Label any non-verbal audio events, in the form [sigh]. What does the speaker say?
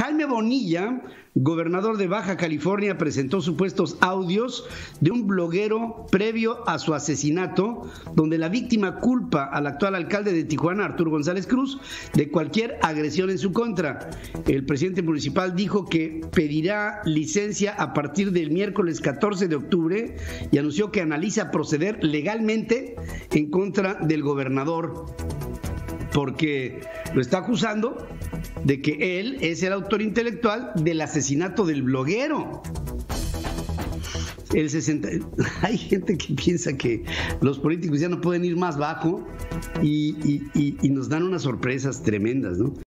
Jaime Bonilla, gobernador de Baja California, presentó supuestos audios de un bloguero previo a su asesinato, donde la víctima culpa al actual alcalde de Tijuana, Arturo González Cruz, de cualquier agresión en su contra. El presidente municipal dijo que pedirá licencia a partir del miércoles 14 de octubre y anunció que analiza proceder legalmente en contra del gobernador porque lo está acusando de que él es el autor intelectual del asesinato del bloguero. El 60... [laughs] Hay gente que piensa que los políticos ya no pueden ir más bajo y, y nos dan unas sorpresas tremendas, ¿no?